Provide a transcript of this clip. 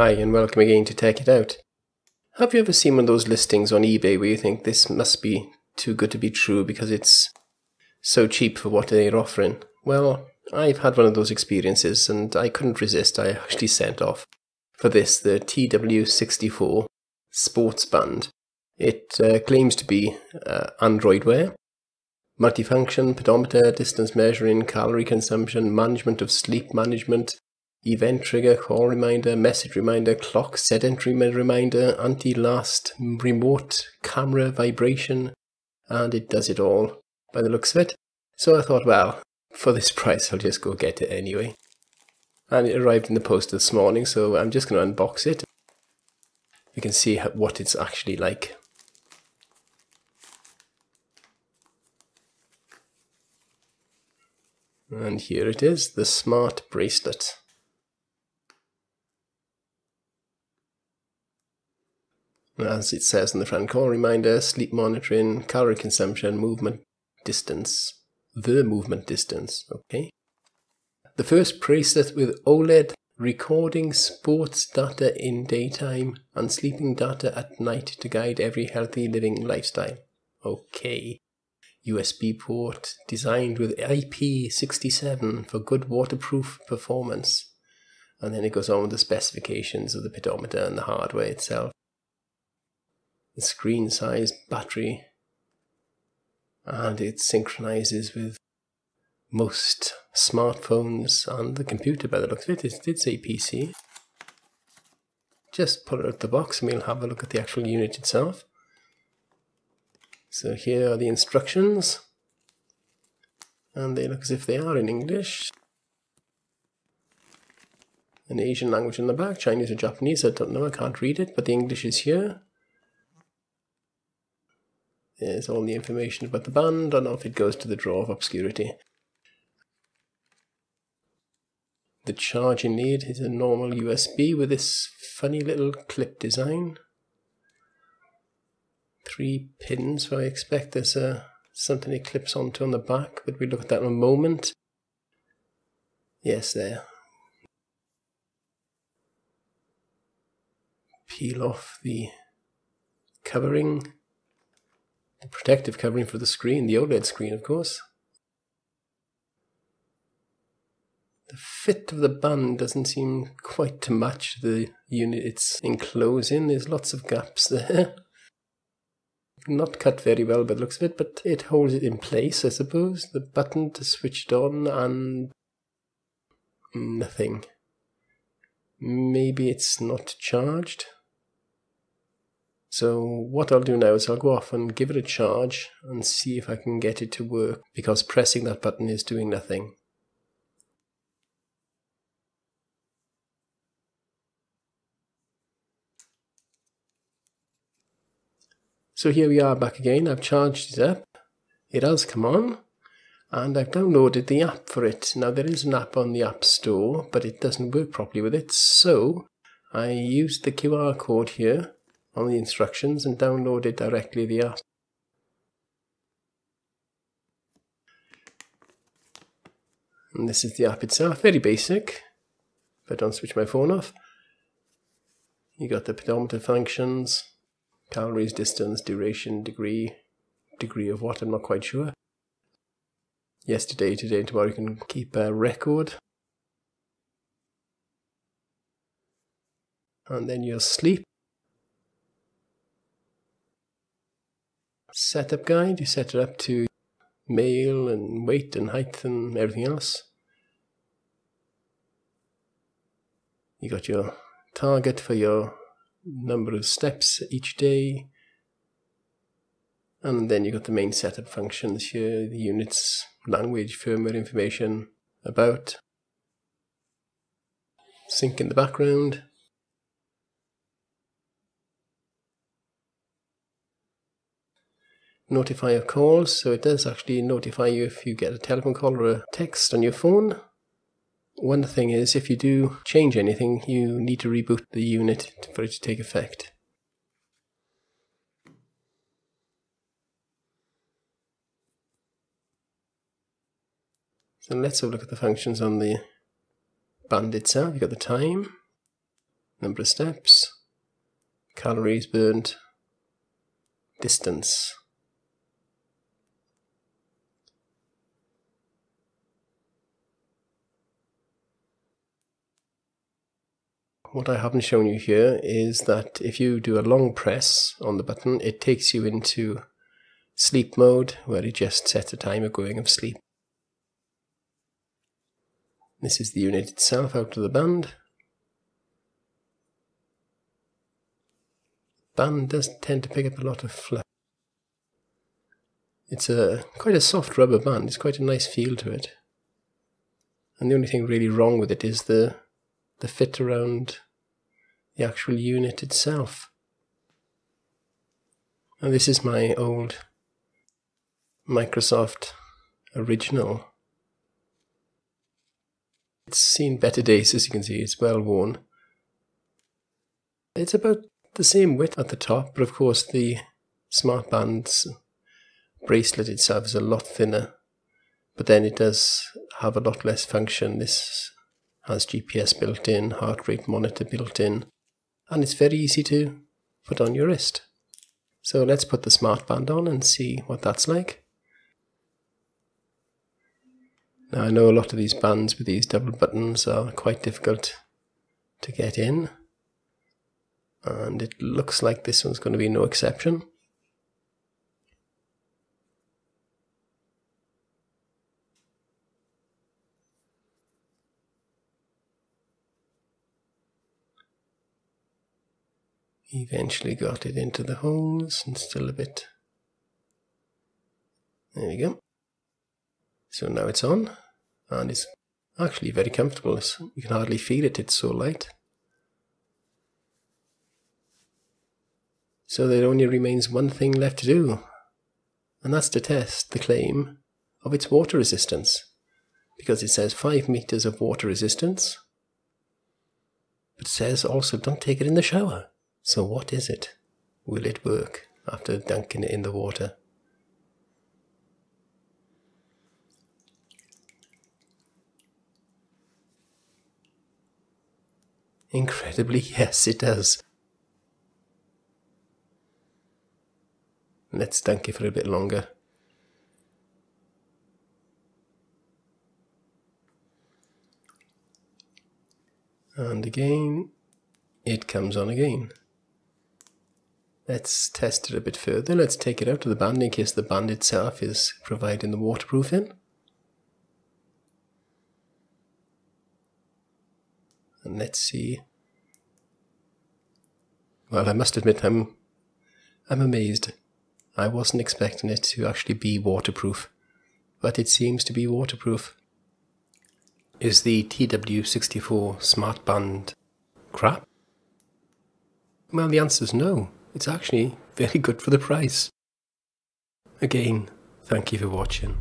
Hi, and welcome again to Tech It Out. Have you ever seen one of those listings on eBay where you think this must be too good to be true because it's so cheap for what they're offering? Well, I've had one of those experiences and I couldn't resist. I actually sent off for this the TW64 Sports Band. It uh, claims to be uh, Android Wear, multifunction, pedometer, distance measuring, calorie consumption, management of sleep management, event trigger, call reminder, message reminder, clock sedentary reminder, anti-last remote camera vibration, and it does it all by the looks of it. So I thought, well, for this price, I'll just go get it anyway. And it arrived in the post this morning, so I'm just going to unbox it. You can see what it's actually like. And here it is, the smart bracelet. As it says in the front, call reminder, sleep monitoring, calorie consumption, movement distance, the movement distance, okay? The first bracelet with OLED recording sports data in daytime and sleeping data at night to guide every healthy living lifestyle. Okay. USB port designed with IP67 for good waterproof performance. And then it goes on with the specifications of the pedometer and the hardware itself. The screen size, battery, and it synchronizes with most smartphones and the computer by the looks of it. It did say PC. Just pull it out the box and we'll have a look at the actual unit itself. So here are the instructions. And they look as if they are in English. An Asian language in the back, Chinese or Japanese, I don't know, I can't read it, but the English is here. There's all the information about the band, and off it goes to the drawer of obscurity. The charging lead is a normal USB with this funny little clip design three pins, so I expect there's a, something it clips onto on the back, but we'll look at that in a moment. Yes, there. Peel off the covering, the protective covering for the screen, the OLED screen, of course. The fit of the bun doesn't seem quite to match the unit it's enclosing. There's lots of gaps there not cut very well the looks of it, but it holds it in place, I suppose. The button to switch it on and nothing. Maybe it's not charged. So what I'll do now is I'll go off and give it a charge and see if I can get it to work because pressing that button is doing nothing. So here we are back again. I've charged it up. It has come on. And I've downloaded the app for it. Now there is an app on the App Store, but it doesn't work properly with it. So I used the QR code here on the instructions and downloaded directly the app. And this is the app itself, very basic. If I don't switch my phone off, you got the pedometer functions, Calories, distance, duration, degree, degree of what, I'm not quite sure. Yesterday, today, and tomorrow you can keep a record. And then your sleep. Setup guide, you set it up to male and weight and height and everything else. You got your target for your number of steps each day. And then you got the main setup functions here, the units, language, firmware information, about, sync in the background. Notify of calls, so it does actually notify you if you get a telephone call or a text on your phone. One thing is, if you do change anything, you need to reboot the unit for it to take effect. So let's have a look at the functions on the band itself. You've got the time, number of steps, calories burned, distance. What I haven't shown you here is that if you do a long press on the button, it takes you into sleep mode where it just sets a timer going of sleep. This is the unit itself out of the band. Band does tend to pick up a lot of fluff. It's a quite a soft rubber band, it's quite a nice feel to it. And the only thing really wrong with it is the the fit around the actual unit itself. Now this is my old Microsoft original. It's seen better days as you can see, it's well worn. It's about the same width at the top, but of course the smartband's bracelet itself is a lot thinner. But then it does have a lot less function. This has GPS built in, heart rate monitor built in, and it's very easy to put on your wrist. So let's put the smart band on and see what that's like. Now I know a lot of these bands with these double buttons are quite difficult to get in and it looks like this one's going to be no exception. Eventually got it into the holes and still a bit. There we go. So now it's on and it's actually very comfortable. It's, you can hardly feel it, it's so light. So there only remains one thing left to do, and that's to test the claim of its water resistance. Because it says 5 meters of water resistance, but says also don't take it in the shower. So what is it? Will it work after dunking it in the water? Incredibly, yes, it does. Let's dunk it for a bit longer. And again, it comes on again. Let's test it a bit further. Let's take it out of the band in case the band itself is providing the waterproofing. And let's see. Well, I must admit I'm I'm amazed. I wasn't expecting it to actually be waterproof, but it seems to be waterproof. Is the TW64 Smart Band crap? Well, the answer is no. It's actually very good for the price. Again, thank you for watching.